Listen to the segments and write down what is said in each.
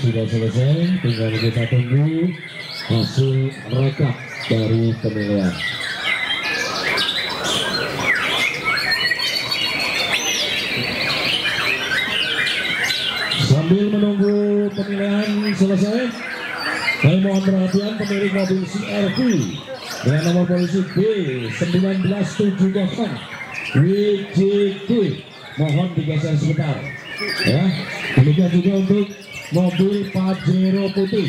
sudah selesai, tinggal kita tunggu hasil rekap dari penilaian. Sambil menunggu penilaian selesai, saya mohon perhatian pemilik mobil CRV dengan nomor polisi B 1970 WJD mohon digeser sebentar ya demikian juga untuk mobil Pajero putih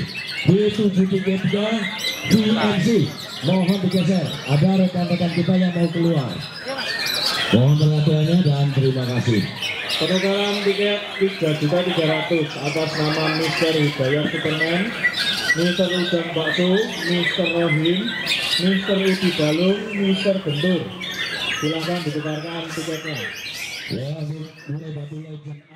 B73 VNC mohon digeser ada rekan-rekan kita yang mau keluar mohon perhatiannya dan terima kasih Penukaran tiket 3 juta 300 atas nama Mr. Hidayat Superman, Mr. Ujang Bakso, Mr. Rohim, Mr. Udi Balung, Mr. Gendur. Silahkan ditukarkan tiketnya. ya boleh batu legend